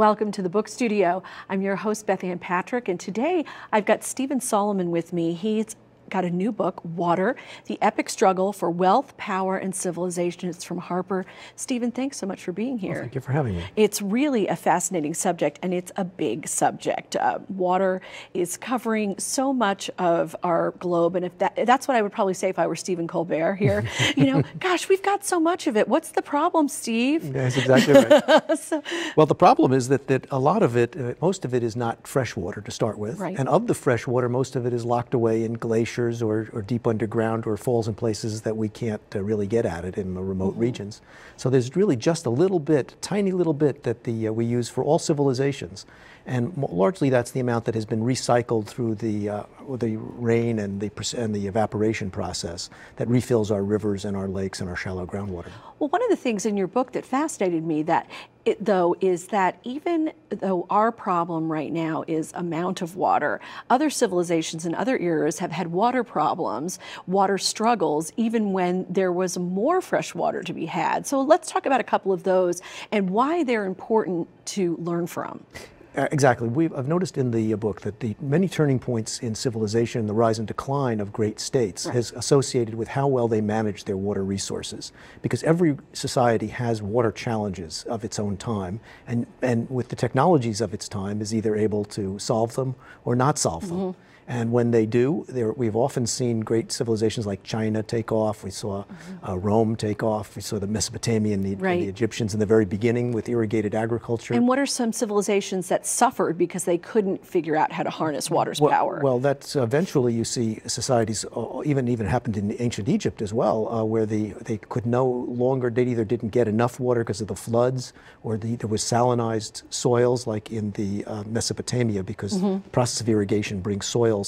Welcome to the book studio. I'm your host, Bethanne Patrick, and today I've got Steven Solomon with me. He's got a new book, Water, The Epic Struggle for Wealth, Power, and Civilization. It's from Harper. Steven, thanks so much for being here. Well, thank you for having me. It's really a fascinating subject, and it's a big subject. Uh, water is covering so much of our globe, and if that, that's what I would probably say if I were Stephen Colbert here. you know, gosh, we've got so much of it. What's the problem, Steve? That's exactly right. so, well, the problem is that, that a lot of it, uh, most of it is not fresh water to start with. Right. And of the fresh water, most of it is locked away in glaciers or, or deep underground or falls in places that we can't uh, really get at it in the remote mm -hmm. regions. So there's really just a little bit, tiny little bit that the, uh, we use for all civilizations. And largely that's the amount that has been recycled through the, uh, the rain and the, and the evaporation process that refills our rivers and our lakes and our shallow groundwater. Well, one of the things in your book that fascinated me that it, though is that even though our problem right now is amount of water, other civilizations in other eras have had water problems, water struggles, even when there was more fresh water to be had. So let's talk about a couple of those and why they're important to learn from. Uh, exactly. We've, I've noticed in the book that the many turning points in civilization, the rise and decline of great states, right. has associated with how well they manage their water resources. Because every society has water challenges of its own time, and, and with the technologies of its time, is either able to solve them or not solve them. Mm -hmm. And when they do, we've often seen great civilizations like China take off. We saw mm-hmm. uh, Rome take off. We saw the Mesopotamian, the, right. the, Egyptians in the very beginning with irrigated agriculture. And what are some civilizations that suffered because they couldn't figure out how to harness water's well, power? Well, that's uh, eventually you see societies, uh, even even happened in ancient Egypt as well, uh, where the, they could no longer, they either didn't get enough water because of the floods, or the, there was salinized soils like in the uh, Mesopotamia because mm-hmm. the process of irrigation brings soil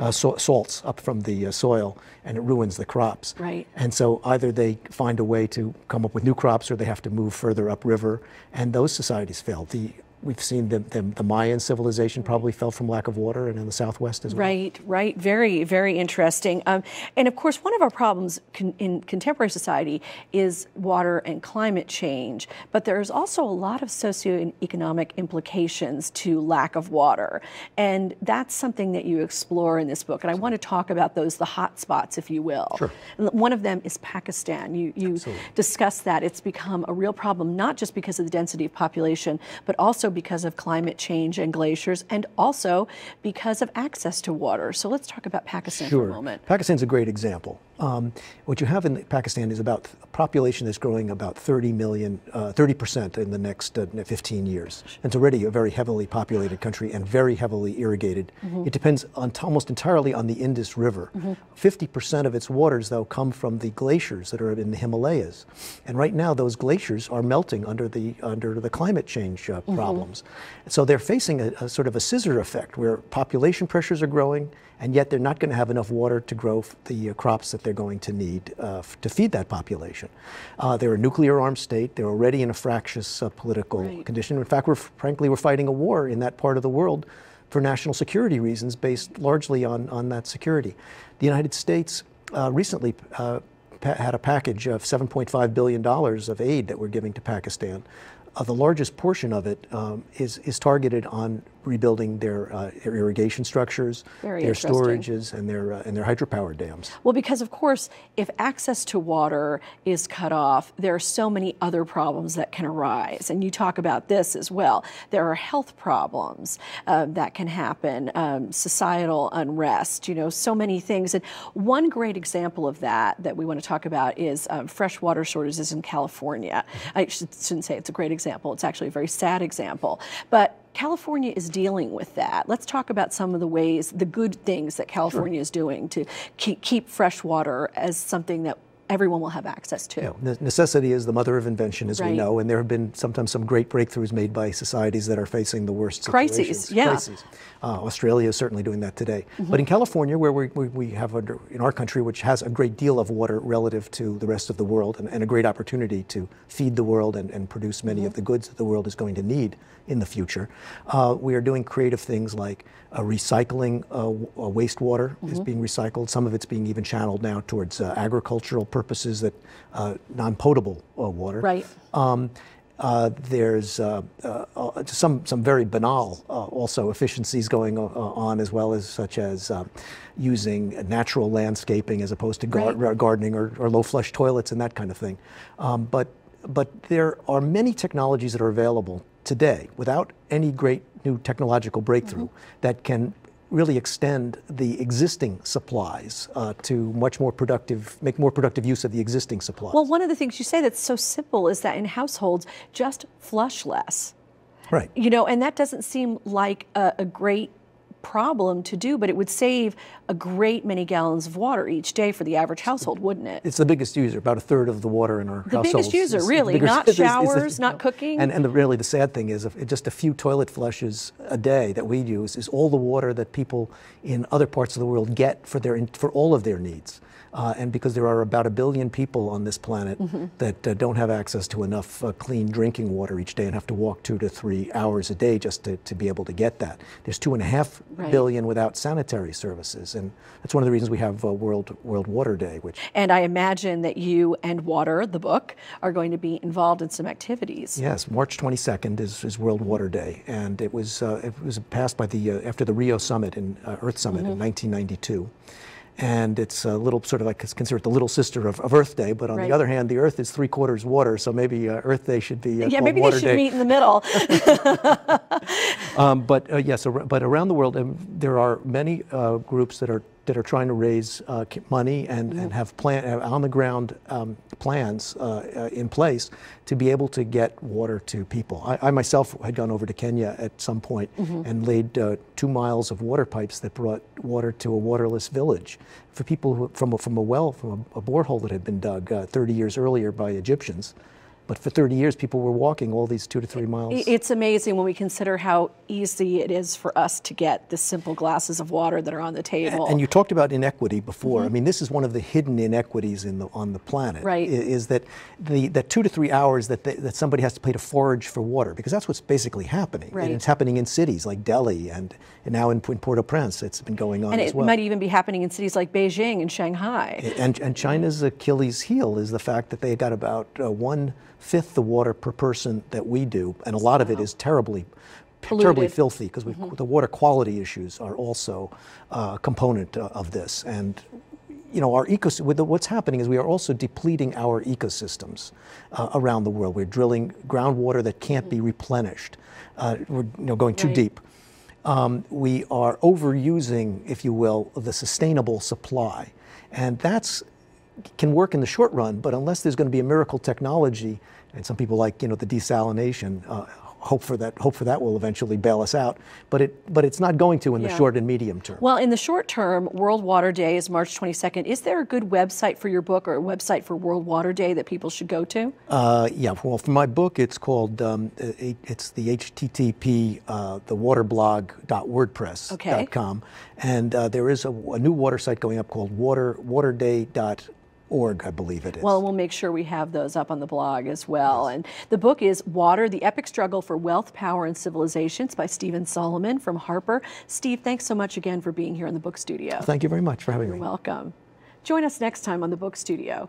uh, so, salts up from the uh, soil and it ruins the crops. Right. And so either they find a way to come up with new crops or they have to move further upriver, and those societies fail. The We've seen the, the, the, Mayan civilization probably fell from lack of water and in the southwest as well. Right, right. Very, very interesting. Um, and of course, one of our problems con in contemporary society is water and climate change. But there's also a lot of socioeconomic implications to lack of water. And that's something that you explore in this book. And I want to talk about those, the hot spots, if you will. Sure. One of them is Pakistan. You, you discuss that. It's become a real problem, not just because of the density of population, but also because of climate change and glaciers, and also because of access to water. So let's talk about Pakistan sure. for a moment. Pakistan's a great example. Um, what you have in Pakistan is about a population that's growing about 30 million, uh, 30% in the next uh, 15 years. And it's already a very heavily populated country and very heavily irrigated. Mm -hmm. It depends on almost entirely on the Indus River. 50% mm -hmm. of its waters, though, come from the glaciers that are in the Himalayas. And right now, those glaciers are melting under the, under the climate change uh, mm-hmm. problems. Mm -hmm. So they're facing a, a sort of a scissor effect where population pressures are growing and yet they're not going to have enough water to grow the uh, crops that they're going to need uh, to feed that population. Uh, they're a nuclear armed state. They're already in a fractious uh, political right. condition. In fact, we're frankly we're fighting a war in that part of the world for national security reasons, based largely on on that security. The United States uh, recently uh, had a package of 7.5 billion dollars of aid that we're giving to Pakistan. Uh, the largest portion of it um, is is targeted on rebuilding their, uh, their irrigation structures, Very their storages, and their uh, and their hydropower dams. Well, because of course, if access to water is cut off, there are so many other problems that can arise, and you talk about this as well. There are health problems uh, that can happen, um, societal unrest. You know, so many things. And one great example of that that we want to talk about is um, freshwater shortages in California. I should, shouldn't say it's a great example. It's actually a very sad example, but California is dealing with that. Let's talk about some of the ways, the good things that California sure. is doing to keep, keep fresh water as something that everyone will have access to. Necessity is the mother of invention, as right. we know, and there have been sometimes some great breakthroughs made by societies that are facing the worst crises. Yeah. Crises. Uh, Australia is certainly doing that today. Mm -hmm. But in California, where we, we, we have under, in our country, which has a great deal of water relative to the rest of the world, and, and a great opportunity to feed the world and, and produce many mm -hmm. of the goods that the world is going to need in the future, uh, we are doing creative things like uh, recycling uh, uh, wastewater mm -hmm. is mm-hmm. being recycled. Some of it's being even channeled now towards uh, agricultural purposes that non-potable water. Right. Um, Uh, there's uh, uh, uh some some very banal uh, also efficiencies going on as well as such as using natural landscaping as opposed to gar- right. gardening or, or, low flush toilets and that kind of thing. Um, but but there are many technologies that are available today without any great new technological breakthrough mm-hmm. that can really extend the existing supplies uh, to much more productive, make more productive use of the existing supplies. Well, one of the things you say that's so simple is that in households, just flush less. Right. You know, and that doesn't seem like a, a great problem to do, but it would save a great many gallons of water each day for the average household, wouldn't it? It's the biggest user, about a third of the water in our the households. The biggest user, really, not showers, not cooking. And, and the, really the sad thing is, if just a few toilet flushes a day that we use is all the water that people in other parts of the world get for their for all of their needs. Uh, and because there are about a billion people on this planet mm-hmm. that uh, don't have access to enough uh, clean drinking water each day and have to walk two to three hours a day just to, to be able to get that. There's two and a half right. billion without sanitary services, and that's one of the reasons we have uh, World World Water Day. Which and I imagine that you and Water, the book, are going to be involved in some activities. Yes, March 22nd is, is World Water Day, and it was uh, it was passed by the uh, after the Rio Summit in Earth Summit mm-hmm. in 1992 and it's a little sort of like consider it the little sister of, of Earth Day. But on right. the other hand, the Earth is three quarters water, so maybe uh, Earth Day should be uh, yeah, maybe they should Day. meet in the middle. um, but uh, yes, but around the world, um, there are many uh, groups that are that are trying to raise uh, money and, and have plan have on the ground um, plans uh, in place to be able to get water to people. I, I myself had gone over to Kenya at some point mm-hmm. and laid two miles of water pipes that brought water to a waterless village for people who, from, a, from a well, from a, a borehole that had been dug uh, 30 years earlier by Egyptians. But for 30 years, people were walking all these two to three miles. It's amazing when we consider how easy it is for us to get the simple glasses of water that are on the table. And you talked about inequity before. Mm-hmm. I mean, this is one of the hidden inequities in the, on the planet. Right. Is that the that two to three hours that they, that somebody has to pay to forage for water because that's what's basically happening. Right. And it's happening in cities like Delhi and, and now in, in Port-au-Prince. It's been going on and as well. It might even be happening in cities like Beijing and Shanghai. And and China's Achilles heel is the fact that they got about uh, one fifth the water per person that we do, and a lot of it is terribly Polluted. terribly filthy because mm-hmm. the water quality issues are also a component uh, of this. And you know, our ecos- the, what's happening is we are also depleting our ecosystems uh, around the world. We're drilling groundwater that can't be mm-hmm. replenished. Uh, we're you know, going too right. deep. Um, we are overusing, if you will, the sustainable supply. And that's can work in the short run, but unless there's going to be a miracle technology, and some people like you know the desalination, uh, hope for that hope for that will eventually bail us out but it but it's not going to in yeah. the short and medium term well in the short term world water day is march 22nd is there a good website for your book or a website for world water day that people should go to uh, yeah well for my book it's called um, it's the http uh, thewaterblog.wordpress.com okay. and uh, there is a, a, new water site going up called water waterday.org org, I believe it is. Well, we'll make sure we have those up on the blog as well. Yes. And the book is Water, The Epic Struggle for Wealth, Power, and Civilizations by Steven Solomon from Harper. Steve, thanks so much again for being here in the book studio. Thank you very much for having You're me. You're welcome. Join us next time on the book studio.